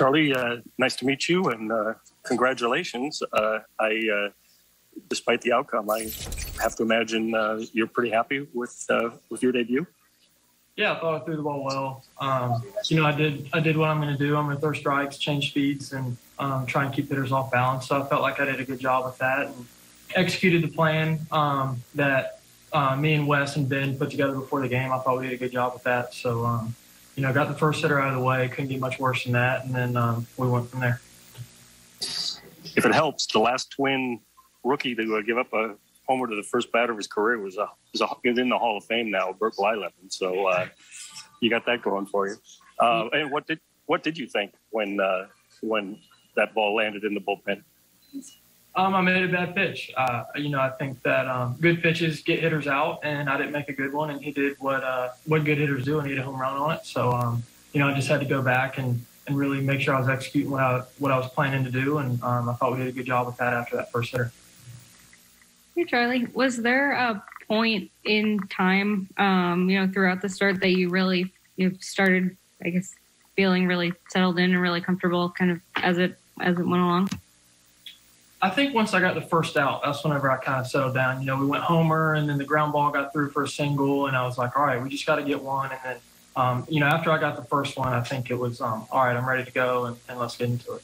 Charlie, uh, nice to meet you and uh, congratulations. Uh, I, uh, despite the outcome, I have to imagine uh, you're pretty happy with with your debut. Yeah, I thought I threw the ball well. Um, you know, I did I did what I'm going to do. I'm going to throw strikes, change speeds, and um, try and keep hitters off balance. So I felt like I did a good job with that and executed the plan um, that uh, me and Wes and Ben put together before the game. I thought we did a good job with that. So um, you know, got the first hitter out of the way. Couldn't get much worse than that, and then um, we went from there. If it helps, the last Twin rookie to give up a homer to the first batter of his career was a, was, a, was in the Hall of Fame now, Bert Blyleven. So uh, you got that going for you. Uh, and what did what did you think when uh, when that ball landed in the bullpen? Um, I made a bad pitch. Uh, you know, I think that um, good pitches get hitters out, and I didn't make a good one. And he did what uh, what good hitters do, and he hit a home run on it. So, um, you know, I just had to go back and, and really make sure I was executing what I what I was planning to do, and um, I thought we did a good job with that after that first hitter. Hey, Charlie, was there a point in time, um, you know, throughout the start that you really you started, I guess, feeling really settled in and really comfortable, kind of as it as it went along? I think once I got the first out, that's whenever I kind of settled down. You know, we went homer, and then the ground ball got through for a single, and I was like, all right, we just got to get one. And then, um, you know, after I got the first one, I think it was, um, all right, I'm ready to go, and, and let's get into it.